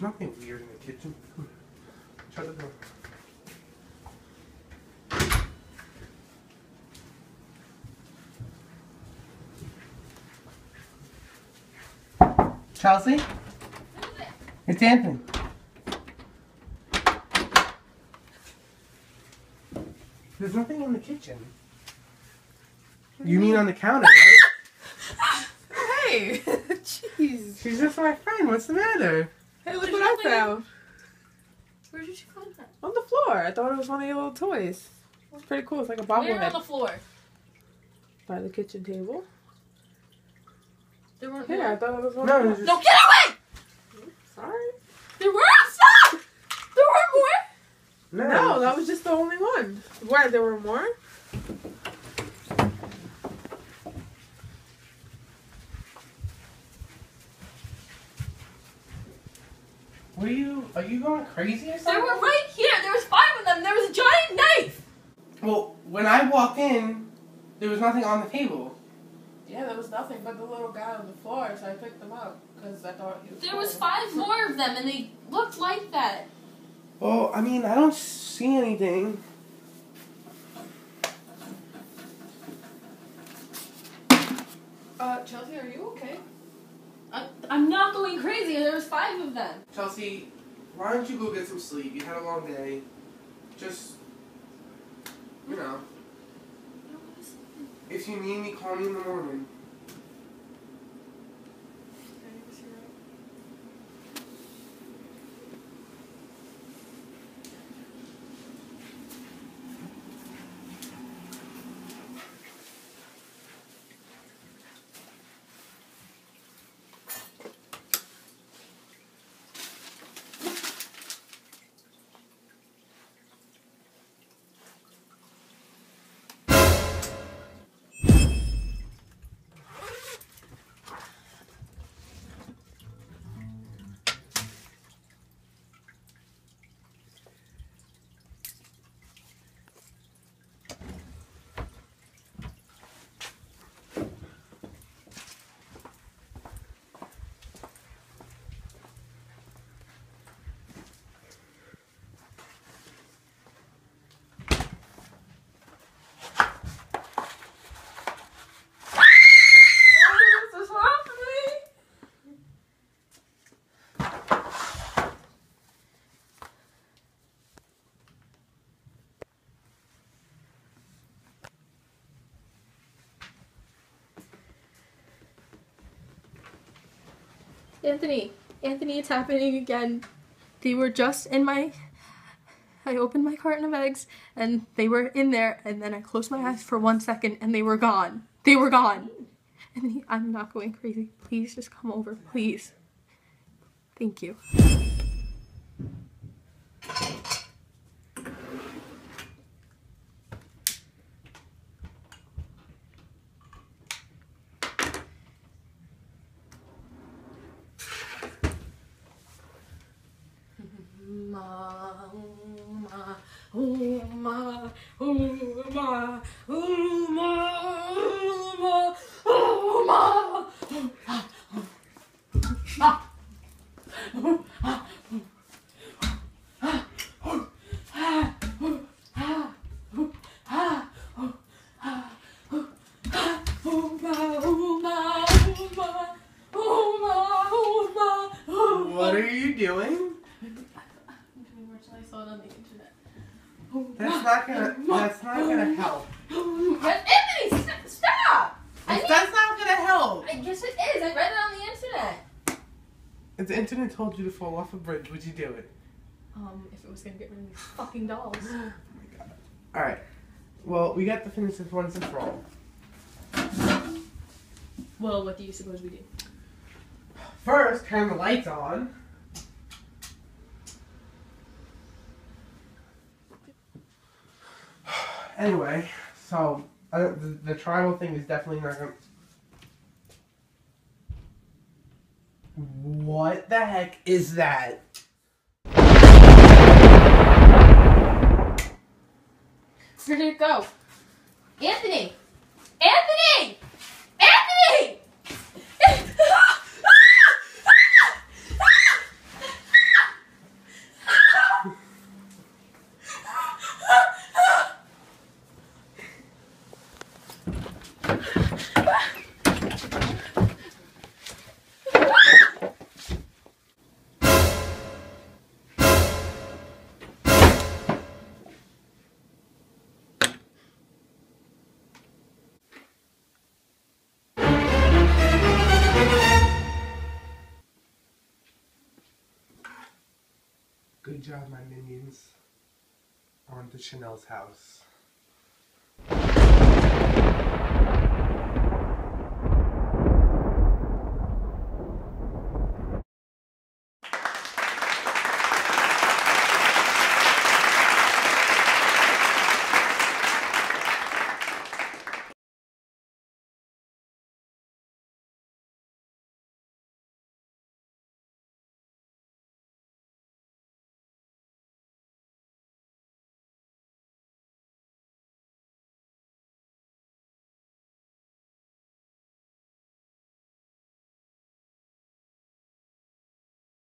nothing weird in the kitchen. Shut the door. Chelsea? It's Anthony. There's nothing in the kitchen. You mean on the counter, right? Hey, jeez. She's just my friend. What's the matter? Hey, look Where'd what I find found Where did you find that? on the floor. I thought it was one of your little toys. It's pretty cool. It's like a Where on the floor? by the kitchen table. There weren't Yeah, I more. thought it was one. No, of it's just- No, get away! Sorry. There were stop! There were more. No. no, that was just the only one. Why? There were more. What are you? Are you going crazy or something? They were right here. There was five of them. There was a giant knife. Well, when I walked in, there was nothing on the table. Yeah, there was nothing but the little guy on the floor, so I picked them up because I thought he was. There was five more of them, and they looked like that. Well, I mean, I don't see anything. Uh, Chelsea, are you okay? I, I'm not going crazy. There was five of them. Chelsea, why don't you go get some sleep? You had a long day. Just, you know, if you need me, call me in the morning. Anthony, Anthony, it's happening again. They were just in my. I opened my carton of eggs and they were in there, and then I closed my eyes for one second and they were gone. They were gone. And he, I'm not going crazy. Please just come over, please. Thank you. Ma, ma, oh ma, oh ma, oh ma, oh ma, oh ma. Oh ma, oh ma, oh ma, oh ma, oh ma, oh ma. What are you doing? I saw it on the internet. That's not gonna. That's not gonna help. Anthony, st- stop! I need- That's not gonna help. I guess it is. I read it on the internet. If the internet told you to fall off a bridge, would you do it? Um, if it was gonna get rid of these fucking dolls. Oh my god. All right. Well, we got to finish this once and for all. Well, what do you suppose we do? First, turn the lights on. Anyway, so don't, the, the tribal thing is definitely not gonna. What the heck is that? Where did it go? Anthony! Anthony! Job, my minions. Went to Chanel's house.